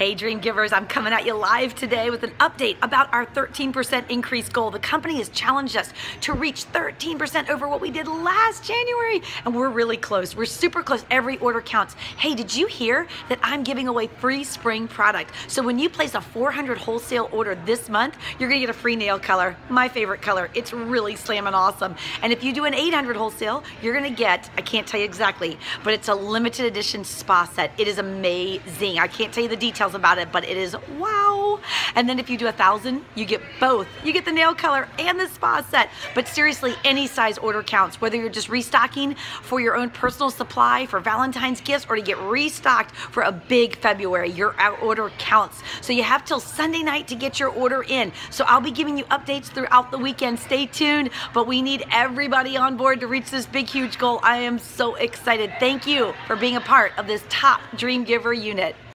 Hey Dream Givers, I'm coming at you live today with an update about our 13% increase goal. The company has challenged us to reach 13% over what we did last January, and we're really close. We're super close. Every order counts. Hey, did you hear that I'm giving away free spring product? So when you place a 400 wholesale order this month, you're gonna get a free nail color, my favorite color. It's really slamming awesome. And if you do an 800 wholesale, you're gonna get, I can't tell you exactly, but it's a limited edition spa set. It is amazing. I can't tell you the details details about it, but it is wow. And then if you do a thousand, you get both. You get the nail color and the spa set. But seriously, any size order counts, whether you're just restocking for your own personal supply for Valentine's gifts or to get restocked for a big February, your order counts. So you have till Sunday night to get your order in. So I'll be giving you updates throughout the weekend. Stay tuned, but we need everybody on board to reach this big, huge goal. I am so excited. Thank you for being a part of this top Dream Giver unit.